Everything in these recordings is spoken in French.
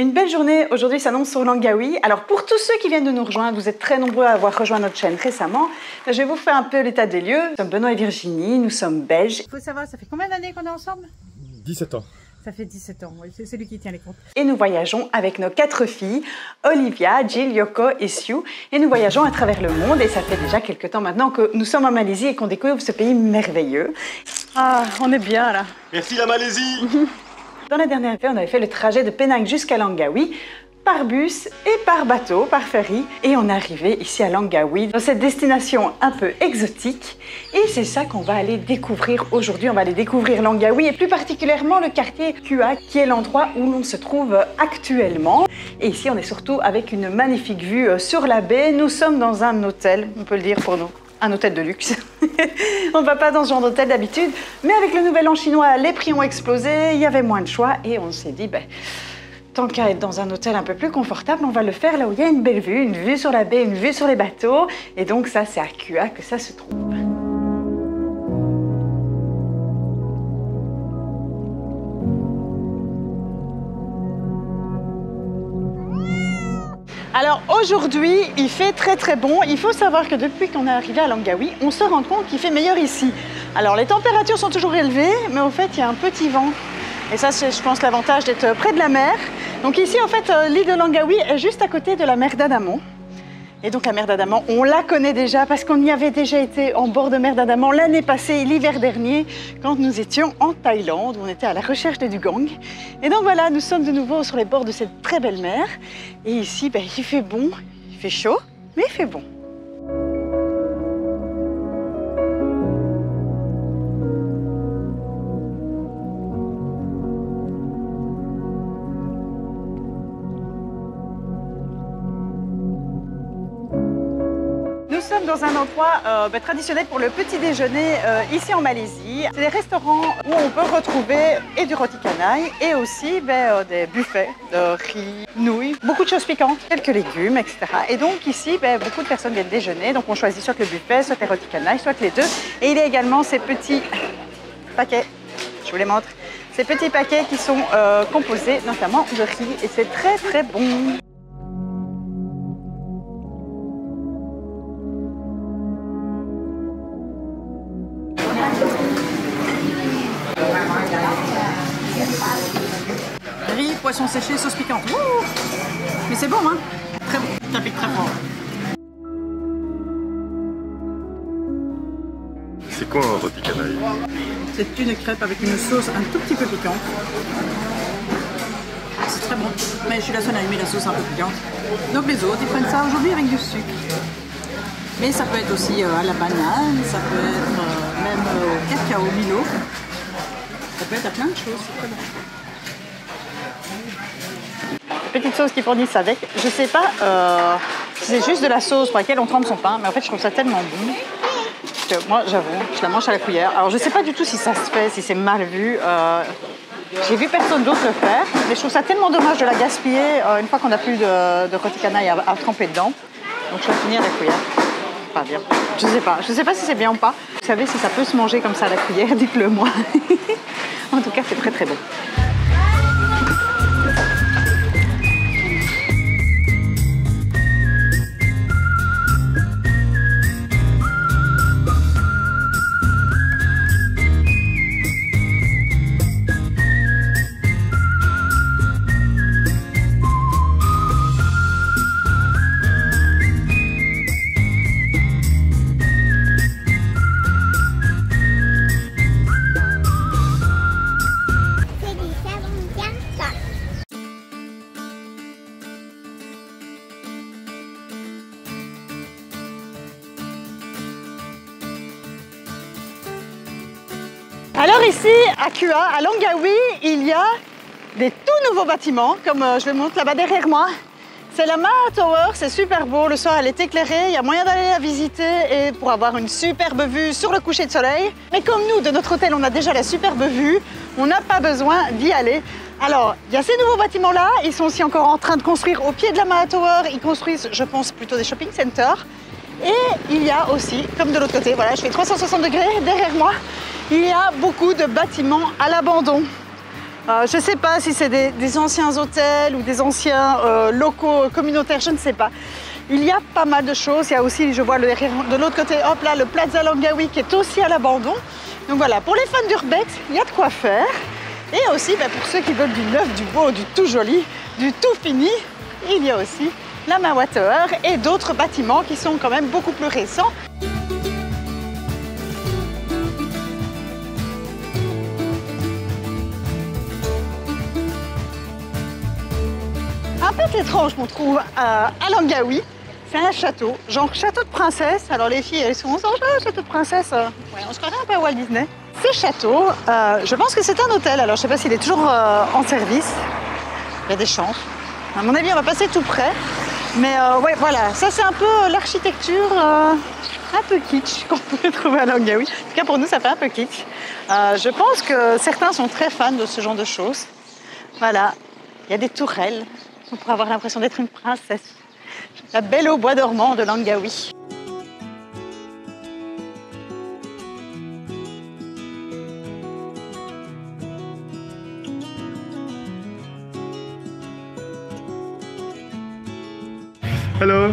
Une belle journée aujourd'hui s'annonce sur Langawi. Alors pour tous ceux qui viennent de nous rejoindre, vous êtes très nombreux à avoir rejoint notre chaîne récemment. Je vais vous faire un peu l'état des lieux. Nous sommes Benoît et Virginie, nous sommes belges. Il faut savoir, ça fait combien d'années qu'on est ensemble? 17 ans. Ça fait 17 ans, oui, c'est celui qui tient les comptes. Et nous voyageons avec nos quatre filles, Olivia, Jill, Yoko et Sue. Et nous voyageons à travers le monde et ça fait déjà quelques temps maintenant que nous sommes en Malaisie et qu'on découvre ce pays merveilleux. Ah, on est bien là. Merci la Malaisie Dans la dernière fois, on avait fait le trajet de Penang jusqu'à Langkawi par bus et par bateau, par ferry. Et on est arrivé ici à Langkawi, dans cette destination un peu exotique. Et c'est ça qu'on va aller découvrir aujourd'hui. On va aller découvrir Langkawi et plus particulièrement le quartier Kua, qui est l'endroit où l'on se trouve actuellement. Et ici, on est surtout avec une magnifique vue euh, sur la baie. Nous sommes dans un hôtel, on peut le dire pour nous un hôtel de luxe. on ne va pas dans ce genre d'hôtel d'habitude, mais avec le nouvel an chinois, les prix ont explosé, il y avait moins de choix et on s'est dit, ben, tant qu'à être dans un hôtel un peu plus confortable, on va le faire là où il y a une belle vue, une vue sur la baie, une vue sur les bateaux. Et donc ça, c'est à Kua que ça se trouve. Alors aujourd'hui, il fait très très bon. Il faut savoir que depuis qu'on est arrivé à Langkawi, on se rend compte qu'il fait meilleur ici. Alors les températures sont toujours élevées, mais au fait, il y a un petit vent. Et ça, c'est, je pense, l'avantage d'être près de la mer. Donc ici, en fait, euh, l'île de Langkawi est juste à côté de la mer d'Adamant. Et donc la mer d'Adamant, on la connaît déjà parce qu'on y avait déjà été en bord de mer d'Adamant l'année passée, l'hiver dernier, quand nous étions en Thaïlande, où on était à la recherche des dugongs. Et donc voilà, nous sommes de nouveau sur les bords de cette très belle mer. Et ici, ben, il fait bon, il fait chaud, mais il fait bon. Un endroit euh, bah, traditionnel pour le petit déjeuner euh, ici en Malaisie. C'est des restaurants où on peut retrouver et du roti canai et aussi bah, euh, des buffets de riz, nouilles, beaucoup de choses piquantes, quelques légumes, etc. Et donc ici, bah, beaucoup de personnes viennent déjeuner. Donc on choisit soit le buffet, soit les roti canai, soit les deux. Et il y a également ces petits paquets, je vous les montre, ces petits paquets qui sont composés notamment de riz et c'est très très bon. Une crêpe avec une sauce un tout petit peu piquante. C'est très bon. Mais je suis la seule à aimer la sauce un peu piquante. Donc les autres, ils prennent ça aujourd'hui avec du sucre. Mais ça peut être aussi euh, à la banane, ça peut être euh, même euh, au cacao Milo. Ça peut être à plein de choses, petite sauce qu'ils fournissent avec. Je sais pas euh, c'est juste de la sauce pour laquelle on trempe son pain, mais en fait, je trouve ça tellement bon. Moi, j'avoue, je la mange à la cuillère. Alors, je sais pas du tout si ça se fait, si c'est mal vu. Euh, J'ai vu personne d'autre le faire, mais je trouve ça tellement dommage de la gaspiller euh, une fois qu'on n'a plus de, de roti canai à, à tremper dedans. Donc, je vais finir à la cuillère. Pas bien. Je sais pas. Je sais pas si c'est bien ou pas. Vous savez si ça peut se manger comme ça à la cuillère, dites-le moi. en tout cas, c'est très très bon. À Kua, à Langkawi, il y a des tout nouveaux bâtiments, comme euh, je le montre là-bas derrière moi. C'est la Maha Tower, c'est super beau. Le soir, elle est éclairée. Il y a moyen d'aller la visiter et pour avoir une superbe vue sur le coucher de soleil. Mais comme nous, de notre hôtel, on a déjà la superbe vue, on n'a pas besoin d'y aller. Alors, il y a ces nouveaux bâtiments-là. Ils sont aussi encore en train de construire au pied de la Maha Tower. Ils construisent, je pense, plutôt des shopping centers. Et il y a aussi, comme de l'autre côté, voilà, je fais 360 degrés derrière moi, il y a beaucoup de bâtiments à l'abandon. Euh, je ne sais pas si c'est des, anciens hôtels ou des anciens euh, locaux communautaires, je ne sais pas. Il y a pas mal de choses. Il y a aussi, je vois de l'autre côté, hop là, le Plaza Langawi qui est aussi à l'abandon. Donc voilà, pour les fans d'urbex, il y a de quoi faire. Et aussi, ben, pour ceux qui veulent du neuf, du beau, du tout joli, du tout fini, il y a aussi la Mawa Tower et d'autres bâtiments qui sont quand même beaucoup plus récents. Peu étrange qu'on trouve à, à Langawi, c'est un château, genre château de princesse. Alors les filles, elles sont en oh, château de princesse. Ouais, on se croirait un peu à Walt Disney. Ce château, euh, je pense que c'est un hôtel. Alors je sais pas s'il est toujours euh, en service. Il y a des chances. À mon avis, on va passer tout près. Mais euh, ouais, voilà, ça c'est un peu l'architecture un peu kitsch qu'on peut trouver à Langawi. En tout cas, pour nous, ça fait un peu kitsch. Je pense que certains sont très fans de ce genre de choses. Voilà, il y a des tourelles. On pourrait avoir l'impression d'être une princesse. La belle au bois dormant de Langawi. Hello.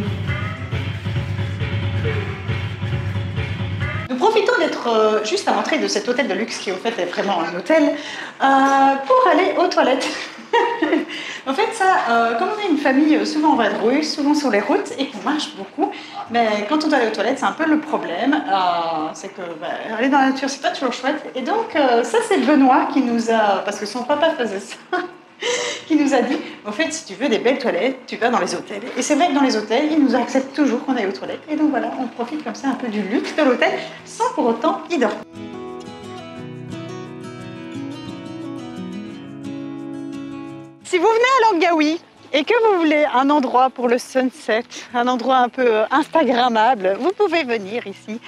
Nous profitons d'être euh, juste à l'entrée de cet hôtel de luxe qui, au fait, est vraiment un hôtel, euh, pour aller aux toilettes. en fait, ça, euh, comme on est une famille euh, souvent en vadrouille, souvent sur les routes et qu'on marche beaucoup, mais quand on doit aller aux toilettes, c'est un peu le problème. Euh, c'est que bah, aller dans la nature, c'est pas toujours chouette. Et donc, ça, c'est Benoît qui nous a, parce que son papa faisait ça. qui nous a dit, en fait, si tu veux des belles toilettes, tu vas dans les hôtels. Et c'est vrai que dans les hôtels, ils nous acceptent toujours qu'on aille aux toilettes. Et donc voilà, on profite comme ça un peu du luxe de l'hôtel, sans pour autant y dormir. Si vous venez à Langawi et que vous voulez un endroit pour le sunset, un endroit un peu euh, instagrammable, vous pouvez venir ici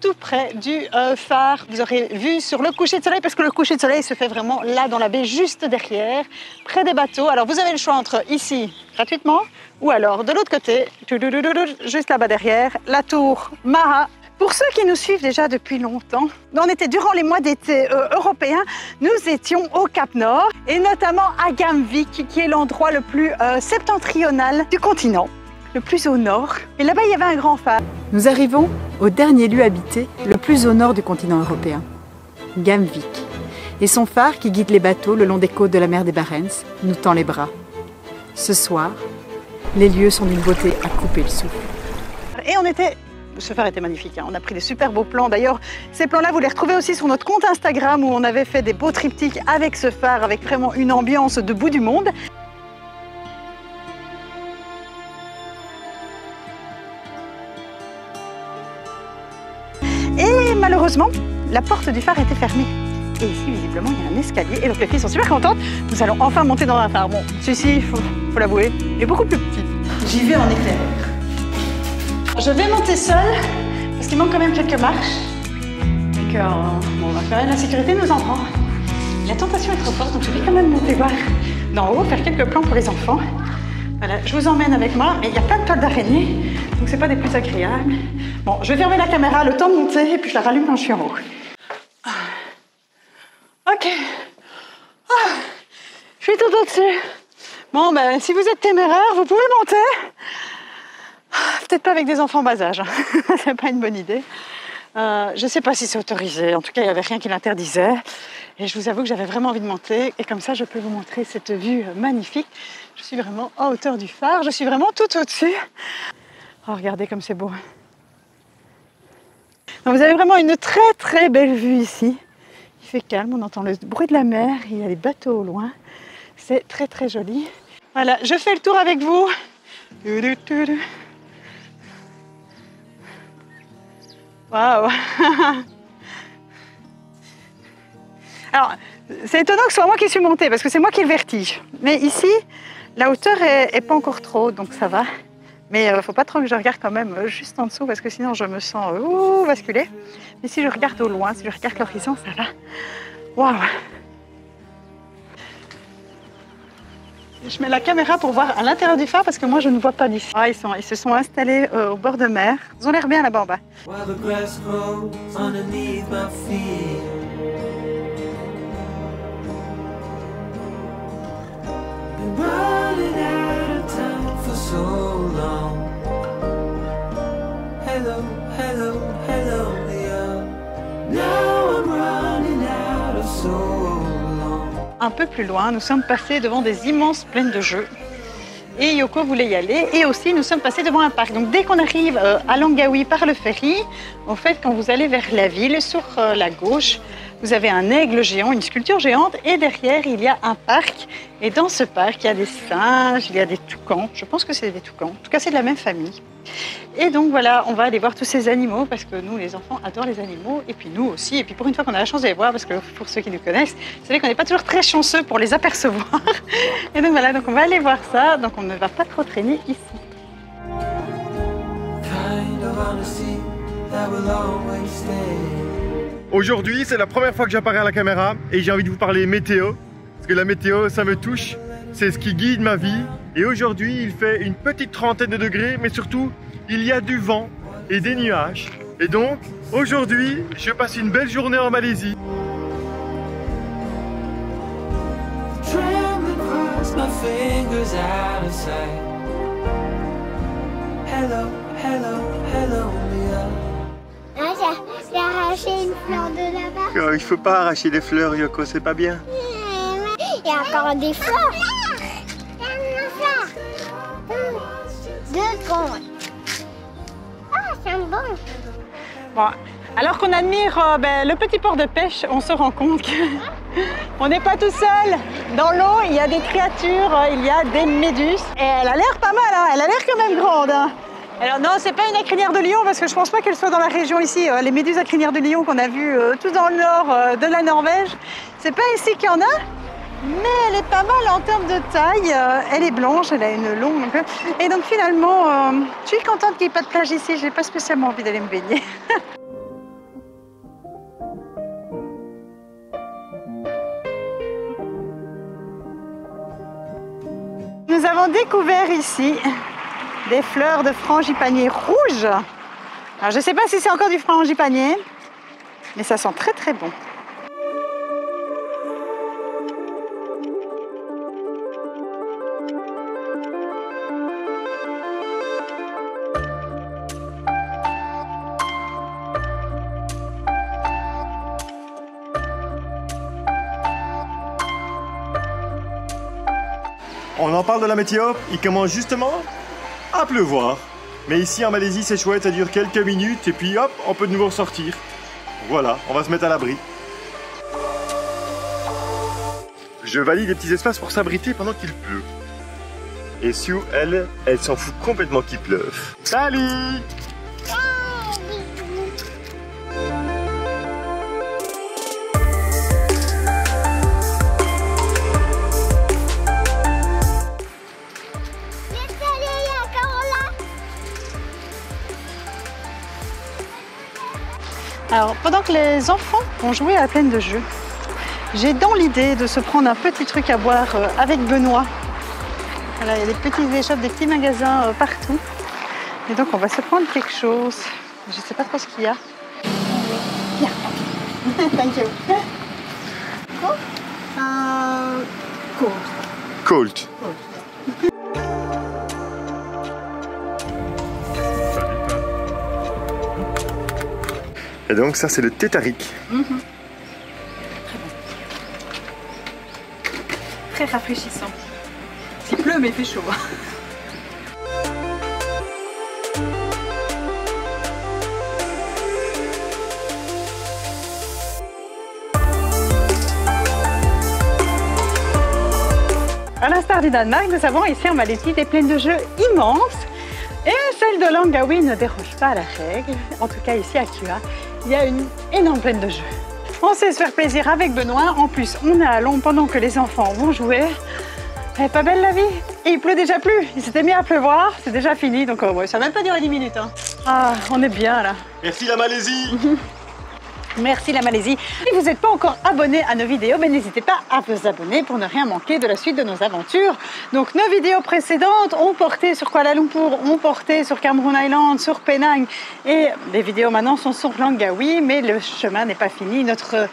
tout près du euh, phare. Vous aurez vu sur le coucher de soleil, parce que le coucher de soleil se fait vraiment là dans la baie, juste derrière, près des bateaux. Alors vous avez le choix entre ici, gratuitement, ou alors de l'autre côté, juste là-bas derrière, la tour Maha. Pour ceux qui nous suivent déjà depuis longtemps, on était durant les mois d'été euh, européens, nous étions au Cap Nord et notamment à Gamvik, qui est l'endroit le plus euh, septentrional du continent, le plus au nord. Et là-bas, il y avait un grand phare. Nous arrivons au dernier lieu habité, le plus au nord du continent européen, Gamvik. Et son phare qui guide les bateaux le long des côtes de la mer des Barents nous tend les bras. Ce soir, les lieux sont d'une beauté à couper le souffle. Et on était. Ce phare était magnifique, hein. on a pris des super beaux plans. D'ailleurs, ces plans-là, vous les retrouvez aussi sur notre compte Instagram où on avait fait des beaux triptyques avec ce phare, avec vraiment une ambiance de bout du monde. Et malheureusement, la porte du phare était fermée. Et ici, visiblement, il y a un escalier. Et donc les filles sont super contentes. Nous allons enfin monter dans un phare. Bon, celui-ci, il faut, faut l'avouer, il est beaucoup plus petit. J'y vais en éclair. Je vais monter seule, parce qu'il manque quand même quelques marches. Et que, euh, bon, la sécurité nous en prend. La tentation est trop forte, donc je vais quand même monter voir d'en haut, faire quelques plans pour les enfants. Voilà, je vous emmène avec moi, mais il y a plein de toiles d'araignée, donc c'est pas des plus agréables. Bon, je vais fermer la caméra le temps de monter, et puis je la rallume quand je suis en haut. Ah. Ok. Ah, je suis tout au-dessus. Bon, ben, si vous êtes téméraire, vous pouvez monter. Peut-être pas avec des enfants en bas âge, hein. c'est pas une bonne idée. Euh, je ne sais pas si c'est autorisé, en tout cas il n'y avait rien qui l'interdisait. Et je vous avoue que j'avais vraiment envie de monter, et comme ça je peux vous montrer cette vue magnifique. Je suis vraiment à hauteur du phare, je suis vraiment tout au-dessus. Oh, regardez comme c'est beau. Vous avez vraiment une très très belle vue ici. Il fait calme, on entend le bruit de la mer, il y a les bateaux au loin. C'est très très joli. Voilà, je fais le tour avec vous. Waouh Alors, c'est étonnant que ce soit moi qui suis montée, parce que c'est moi qui ai le vertige. Mais ici, la hauteur est, est pas encore trop donc ça va. Mais il ne faut pas trop que je regarde quand même euh, juste en dessous, parce que sinon je me sens euh, ouh, basculer. Mais si je regarde au loin, si je regarde l'horizon, ça va. Waouh Je mets la caméra pour voir à l'intérieur du phare parce que moi je ne vois pas d'ici. Ah, ils, sont, ils se sont installés euh, au bord de mer. Ils ont l'air bien là-bas en bas. Un peu plus loin, nous sommes passés devant des immenses plaines de jeux. Et Yoko voulait y aller. Et aussi, nous sommes passés devant un parc. Donc, dès qu'on arrive euh, à Langawi par le ferry, en fait, quand vous allez vers la ville, sur euh, la gauche, vous avez un aigle géant, une sculpture géante. Et derrière, il y a un parc. Et dans ce parc, il y a des singes, il y a des toucans. Je pense que c'est des toucans. En tout cas, c'est de la même famille. Et donc voilà, on va aller voir tous ces animaux parce que nous, les enfants, adorent les animaux et puis nous aussi. Et puis pour une fois qu'on a la chance de les voir, parce que pour ceux qui nous connaissent, vous savez qu'on n'est pas toujours très chanceux pour les apercevoir. Et donc voilà, donc on va aller voir ça. Donc on ne va pas trop traîner ici. Aujourd'hui, c'est la première fois que j'apparais à la caméra et j'ai envie de vous parler météo. Parce que la météo, ça me touche. C'est ce qui guide ma vie. Et aujourd'hui, il fait une petite trentaine de degrés, mais surtout, il y a du vent et des nuages. Et donc, aujourd'hui, je passe une belle journée en Malaisie. Hello, hello, hello, j'ai- arraché une fleur de là-bas. Euh, il faut pas arracher des fleurs, Yoko, c'est pas bien. Il y a encore des fleurs. Il y a une fleur. Deux secondes. Ah, c'est bon. Bon, alors qu'on admire euh, ben, le petit port de pêche, on se rend compte qu'on n'est pas tout seul. Dans l'eau, il y a des créatures, euh, il y a des méduses. Et elle a l'air pas mal, hein, elle a l'air quand même grande. hein. Alors non, c'est pas une à crinière de lion parce que je pense pas qu'elle soit dans la région ici. euh, les méduses à crinière de lion qu'on a vues euh, tout dans le nord euh, de la Norvège, c'est pas ici qu'il y en a. Mais elle est pas mal en termes de taille. elle est blanche, elle a une longue. Et donc finalement, je suis contente qu'il n'y ait pas de plage ici. J'ai pas spécialement envie d'aller me baigner. Nous avons découvert ici des fleurs de frangipanier rouge. Alors, je ne sais pas si c'est encore du frangipanier, mais ça sent très très bon. On en parle de la météo, il commence justement à pleuvoir. Mais ici en Malaisie, c'est chouette, ça dure quelques minutes et puis hop, on peut de nouveau ressortir. Voilà, on va se mettre à l'abri. Je valide des petits espaces pour s'abriter pendant qu'il pleut. Et Sue, elle, elle s'en fout complètement qu'il pleuve. Salut Alors, pendant que les enfants ont joué à la plaine de jeux, j'ai dans l'idée de se prendre un petit truc à boire euh, avec Benoît. Voilà, il y a des petites échoppes, des petits magasins euh, partout. Et donc, on va se prendre quelque chose. Je ne sais pas trop ce qu'il y a. Bien. Thank you. Euh, cold. Et donc ça c'est le tétaric. Très rafraîchissant. Il pleut, mais il fait chaud. À l'instar du Danemark, nous avons ici en Malaisie des plaines de jeux immenses. Et celle de Langawi ne déroge pas à la règle. En tout cas, ici à Kua, il y a une énorme plaine de jeux. On sait se faire plaisir avec Benoît. En plus, on est à Londres pendant que les enfants vont jouer. Elle est pas belle la vie? Et il pleut déjà plus. Il s'était mis à pleuvoir, c'est déjà fini. Donc euh, ouais, ça n'a même pas duré 10 minutes. hein. Ah, on est bien là. Merci la Malaisie Merci la Malaisie. Si vous n'êtes pas encore abonné à nos vidéos, ben, n'hésitez pas à vous abonner pour ne rien manquer de la suite de nos aventures. Donc nos vidéos précédentes ont porté sur Kuala Lumpur, ont porté sur Cameroon Island, sur Penang et les vidéos maintenant sont sur Langawi, mais le chemin n'est pas fini. Notre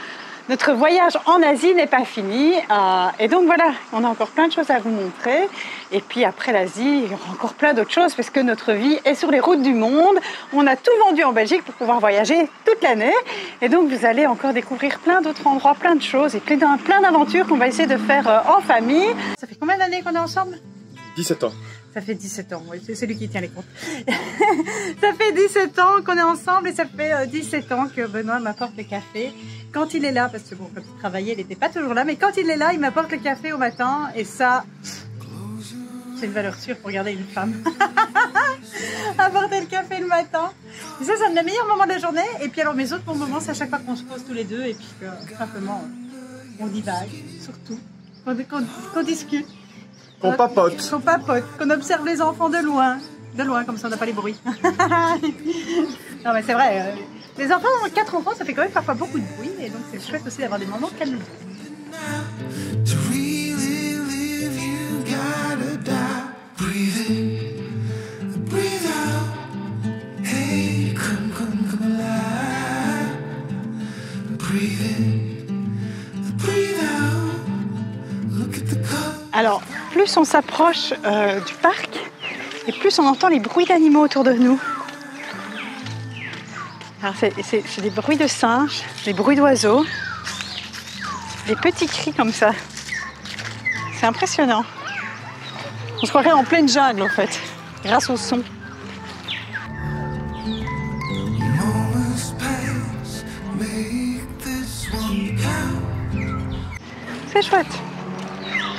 Notre voyage en Asie n'est pas fini. euh, et donc voilà, on a encore plein de choses à vous montrer. Et puis après l'Asie, il y aura encore plein d'autres choses parce que notre vie est sur les routes du monde. On a tout vendu en Belgique pour pouvoir voyager toute l'année. Et donc vous allez encore découvrir plein d'autres endroits, plein de choses et plein d'aventures qu'on va essayer de faire euh, en famille. Ça fait combien d'années qu'on est ensemble? 17 ans. ça fait 17 ans, oui, c'est celui qui tient les comptes. ça fait 17 ans qu'on est ensemble et ça fait euh, 17 ans que Benoît m'apporte le café. Quand il est là, parce que bon, quand il travaillait, il n'était pas toujours là, mais quand il est là, il m'apporte le café au matin et ça, c'est une valeur sûre pour garder une femme. Apporter le café le matin. Et ça, c'est un des meilleurs moments de la journée. Et puis alors, mes autres bons moments, c'est à chaque fois qu'on se pose tous les deux et puis que simplement, on divague, surtout, qu'on qu'on- qu'on discute. On papote. Qu'on papote, qu'on observe les enfants de loin. De loin, comme ça on n'a pas les bruits. non mais c'est vrai, euh, les enfants, quatre enfants, ça fait quand même parfois beaucoup de bruit. Et donc c'est chouette aussi d'avoir des moments calmes. Alors, plus on s'approche euh, du parc, et plus on entend les bruits d'animaux autour de nous. C'est- des bruits de singes, des bruits d'oiseaux, des petits cris comme ça. C'est impressionnant. On se croirait en pleine jungle en fait, grâce au son. C'est chouette.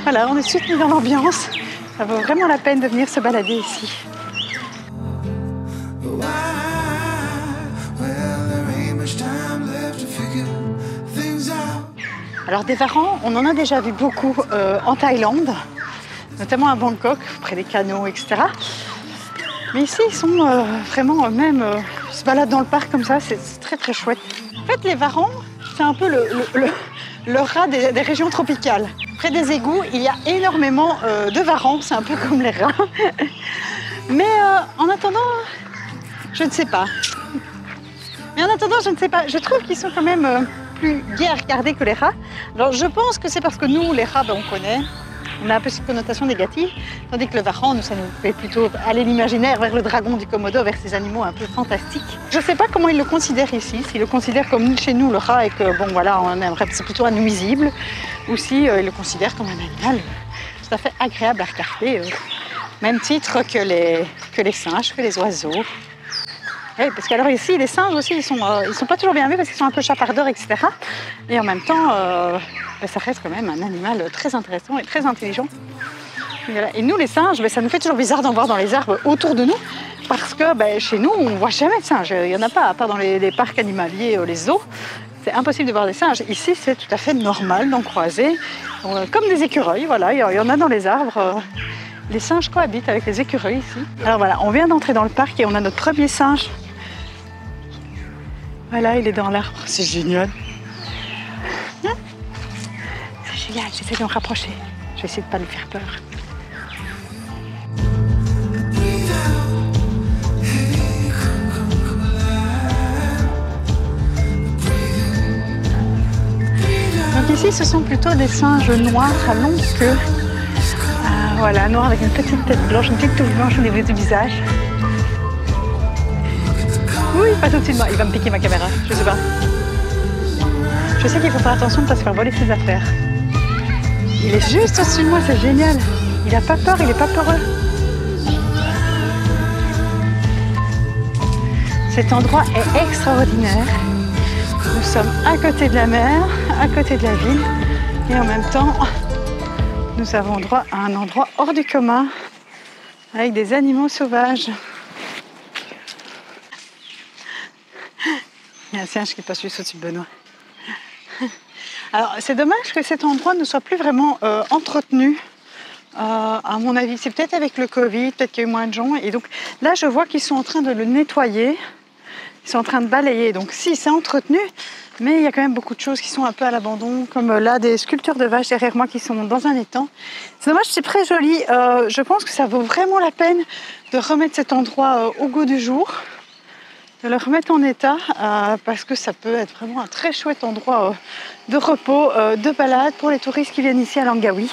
Voilà, on est soutenu dans l'ambiance. Ça vaut vraiment la peine de venir se balader ici. Alors des varans, on en a déjà vu beaucoup euh, en Thaïlande, notamment à Bangkok, près des canaux, etc. Mais ici, ils sont euh, vraiment euh, même, euh, ils se baladent dans le parc comme ça, c'est très très chouette. En fait, les varans, c'est un peu le, rat des, des régions tropicales. Près des égouts, il y a énormément euh, de varans, c'est un peu comme les rats. Mais euh, en attendant, je ne sais pas. Mais en attendant, je ne sais pas. Je trouve qu'ils sont quand même euh, plus gais à regarder que les rats. Alors je pense que c'est parce que nous, les rats, ben, on connaît. On a un peu cette connotation négative. Tandis que le varan, nous, ça nous fait plutôt aller l'imaginaire vers le dragon du Komodo, vers ces animaux un peu fantastiques. Je ne sais pas comment ils le considèrent ici. S'ils le considèrent comme chez nous, le rat, et que, bon, voilà, on aimerait, c'est plutôt un nuisible. Ou si euh, le considèrent comme un animal tout à fait agréable à regarder. euh, même titre que les, que les singes, que les oiseaux. Oui, parce qu'alors ici, les singes aussi, ils sont, euh, ils sont pas toujours bien vus parce qu'ils sont un peu chapardeurs, etc. Et en même temps, euh, ben, ça reste quand même un animal très intéressant et très intelligent. Et, nous, les singes, ben, ça nous fait toujours bizarre d'en voir dans les arbres autour de nous parce que ben, chez nous, on voit jamais de singes. Il y en a pas, à part dans les, les parcs animaliers, euh, les zoos. C'est impossible de voir des singes. Ici, c'est tout à fait normal d'en croiser, comme des écureuils. Voilà, il y en a dans les arbres. Les singes cohabitent avec les écureuils ici. Alors voilà, on vient d'entrer dans le parc et on a notre premier singe. Voilà, il est dans l'arbre. C'est génial. Hein C'est génial, j'essaie de me rapprocher. Je vais essayer de ne pas lui faire peur. Donc ici, ce sont plutôt des singes noirs à longue queue. Voilà, noir avec une petite tête blanche, une petite touffe blanche au niveau du visage. Oui, pas tout de suite, moi. il va me piquer ma caméra, je sais pas. Je sais qu'il faut faire attention de pas se faire voler ses affaires. Il est juste au-dessus de moi, c'est génial. Il a pas peur, il est pas peureux. Cet endroit est extraordinaire. Nous sommes à côté de la mer, à côté de la ville, et en même temps, nous avons droit à un endroit hors du commun, avec des animaux sauvages. Il y a un singe qui passe juste au-dessus de Benoît. Alors, c'est dommage que cet endroit ne soit plus vraiment euh, entretenu. Euh, à mon avis, c'est peut-être avec le Covid, peut-être qu'il y a eu moins de gens. Et donc là, je vois qu'ils sont en train de le nettoyer. Ils sont en train de balayer. Donc, si, c'est entretenu, mais il y a quand même beaucoup de choses qui sont un peu à l'abandon, comme là, des sculptures de vaches derrière moi qui sont dans un étang. C'est dommage, c'est très joli. Euh, je pense que ça vaut vraiment la peine de remettre cet endroit euh, au goût du jour. de le remettre en état euh, parce que ça peut être vraiment un très chouette endroit euh, de repos, euh, de balade pour les touristes qui viennent ici à Langawi.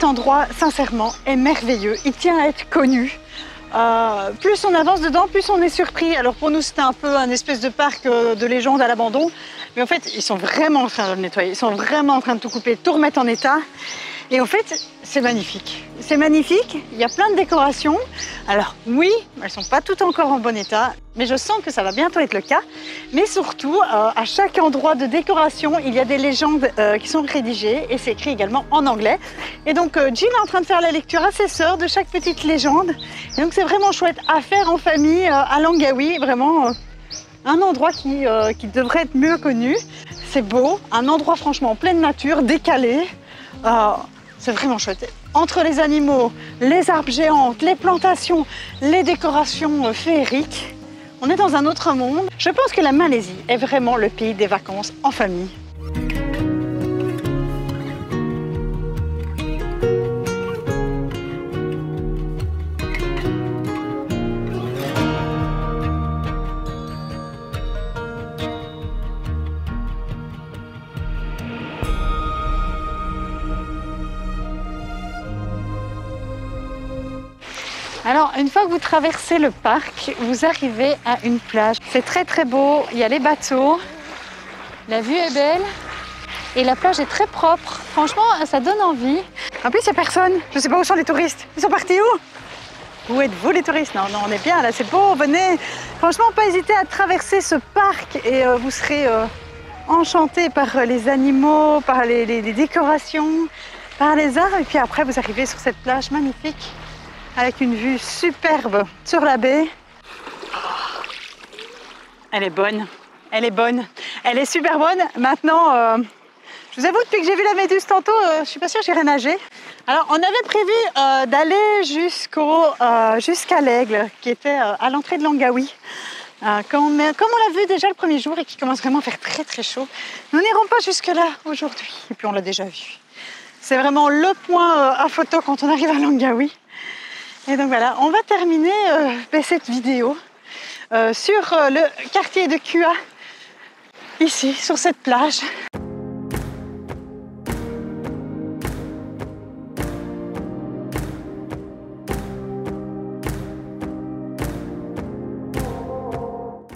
Cet endroit, sincèrement, est merveilleux. Il tient à être connu. Euh, plus on avance dedans, plus on est surpris. Alors pour nous, c'était un peu un espèce de parc euh, de légende à l'abandon. Mais en fait, ils sont vraiment en train de le nettoyer. Ils sont vraiment en train de tout couper, tout remettre en état. Et en fait, c'est magnifique. C'est magnifique. Il y a plein de décorations. Alors oui, elles sont pas toutes encore en bon état, mais je sens que ça va bientôt être le cas. Mais surtout, euh, à chaque endroit de décoration, il y a des légendes euh, qui sont rédigées et c'est écrit également en anglais. Et donc, euh, est en train de faire la lecture à ses sœurs de chaque petite légende. Et donc, c'est vraiment chouette à faire en famille euh, à Langawi. Vraiment, un endroit qui, qui devrait être mieux connu. C'est beau, un endroit franchement en pleine nature, décalé. C'est vraiment chouette. Entre les animaux, les arbres géantes, les plantations, les décorations euh, féeriques, on est dans un autre monde. Je pense que la Malaisie est vraiment le pays des vacances en famille. Vous traversez le parc, vous arrivez à une plage. C'est très très beau, il y a les bateaux, la vue est belle et la plage est très propre. Franchement, ça donne envie. En plus, il n'y a personne. Je ne sais pas où sont les touristes. Ils sont partis où? Où êtes-vous les touristes? Non, non, on est bien là, c'est beau, venez. Franchement, pas hésiter à traverser ce parc et euh, vous serez euh, enchanté par euh, les animaux, par les, les- les décorations, par les arbres. Et puis après, vous arrivez sur cette plage magnifique avec une vue superbe sur la baie. Elle est bonne, elle est bonne, elle est super bonne. Maintenant, euh, je vous avoue, depuis que j'ai vu la méduse tantôt, euh, je suis pas sûre que j'irai nager. Alors, on avait prévu euh, d'aller euh, jusqu'à l'aigle, qui était à l'entrée de Langawi. Comme, on l'a vu déjà le premier jour et qu'il commence vraiment à faire très très chaud, nous n'irons pas jusque-là aujourd'hui. Et puis on l'a déjà vu. C'est vraiment le point à photo quand on arrive à Langawi. Et donc voilà, on va terminer euh, ben, cette vidéo euh, sur euh, le quartier de Kua, ici, sur cette plage.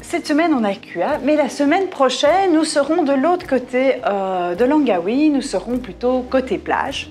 Cette semaine, on a Kua, mais la semaine prochaine, nous serons de l'autre côté de Langawi, nous serons plutôt côté plage.